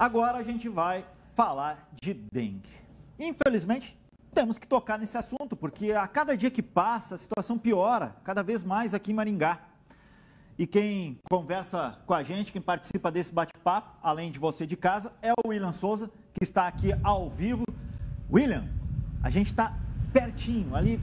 Agora a gente vai falar de dengue. Infelizmente, temos que tocar nesse assunto, porque a cada dia que passa a situação piora, cada vez mais aqui em Maringá. E quem conversa com a gente, quem participa desse bate-papo, além de você de casa, é o William Souza, que está aqui ao vivo. William, a gente está pertinho, ali,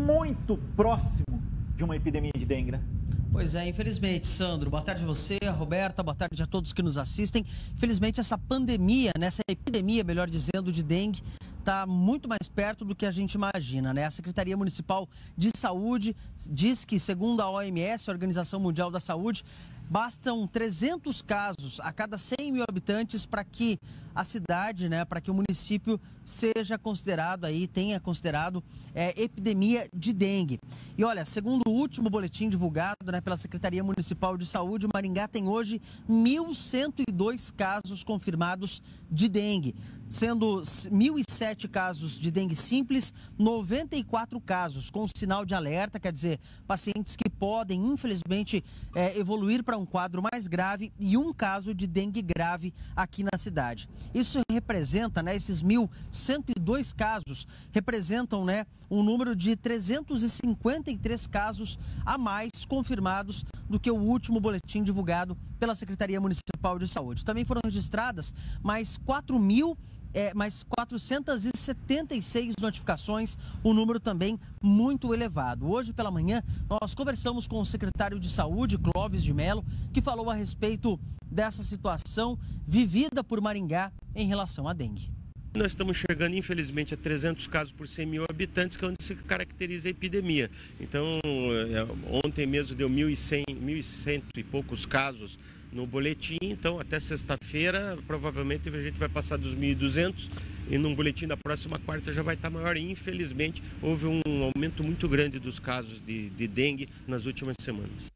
muito próximo de uma epidemia de dengue, né? Pois é, infelizmente, Sandro. Boa tarde a você, a Roberta, boa tarde a todos que nos assistem. Infelizmente, essa pandemia, nessa né, epidemia, melhor dizendo, de dengue, está muito mais perto do que a gente imagina, né? A Secretaria Municipal de Saúde diz que, segundo a OMS, a Organização Mundial da Saúde, bastam 300 casos a cada 100 mil habitantes para que a cidade, né, para que o município seja considerado aí, tenha considerado é, epidemia de dengue. E olha, segundo o último boletim divulgado né, pela Secretaria Municipal de Saúde, Maringá tem hoje 1.102 casos confirmados de dengue sendo 1.007 casos de dengue simples, 94 casos com sinal de alerta, quer dizer, pacientes que podem, infelizmente, é, evoluir para um quadro mais grave e um caso de dengue grave aqui na cidade. Isso representa, né, esses 1.102 casos representam, né, um número de 353 casos a mais confirmados do que o último boletim divulgado pela Secretaria Municipal de Saúde. Também foram registradas mais 4 mil é, mais 476 notificações, um número também muito elevado. Hoje pela manhã, nós conversamos com o secretário de Saúde, Clóvis de Mello, que falou a respeito dessa situação vivida por Maringá em relação à dengue. Nós estamos chegando, infelizmente, a 300 casos por 100 mil habitantes, que é onde se caracteriza a epidemia. Então, é, ontem mesmo deu 1.100, 1.100 e poucos casos no boletim, então até sexta-feira provavelmente a gente vai passar dos 1.200 e num boletim da próxima quarta já vai estar maior. E, infelizmente houve um aumento muito grande dos casos de, de dengue nas últimas semanas.